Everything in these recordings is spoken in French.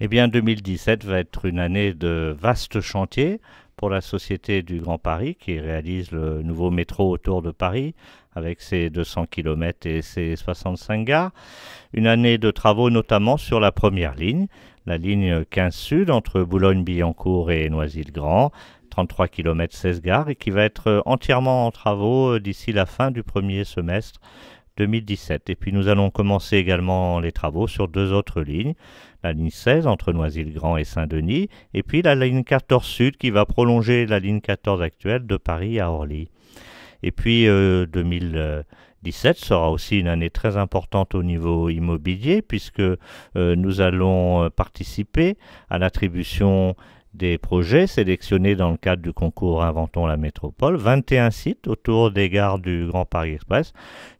Eh bien, 2017 va être une année de vastes chantiers pour la Société du Grand Paris qui réalise le nouveau métro autour de Paris avec ses 200 km et ses 65 gares. Une année de travaux notamment sur la première ligne, la ligne 15 Sud entre Boulogne-Billancourt et Noisy-le-Grand, 33 km 16 gares et qui va être entièrement en travaux d'ici la fin du premier semestre 2017. Et puis nous allons commencer également les travaux sur deux autres lignes, la ligne 16 entre Noisy-le-Grand et Saint-Denis, et puis la ligne 14 Sud qui va prolonger la ligne 14 actuelle de Paris à Orly. Et puis 2017 euh, sera aussi une année très importante au niveau immobilier puisque euh, nous allons euh, participer à l'attribution des projets sélectionnés dans le cadre du concours Inventons la métropole, 21 sites autour des gares du Grand Paris Express.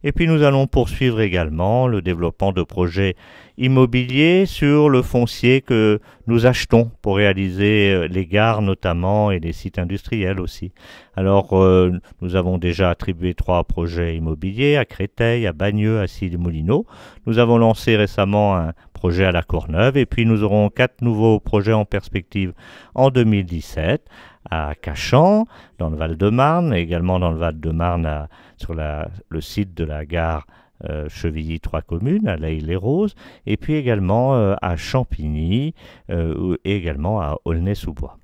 Et puis nous allons poursuivre également le développement de projets immobiliers sur le foncier que nous achetons pour réaliser euh, les gares notamment et les sites industriels aussi. Alors euh, nous avons déjà attribué trois projets immobiliers à Créteil, à Bagneux, à Sille-Moulineau. Nous avons lancé récemment un projet à la Courneuve et puis nous aurons quatre nouveaux projets en perspective en 2017 à Cachan, dans le Val-de-Marne, et également dans le Val-de-Marne sur le site de la gare euh, Chevilly-Trois Communes, à l'Aille-les-Roses, et puis également euh, à Champigny euh, et également à Aulnay-sous-Bois.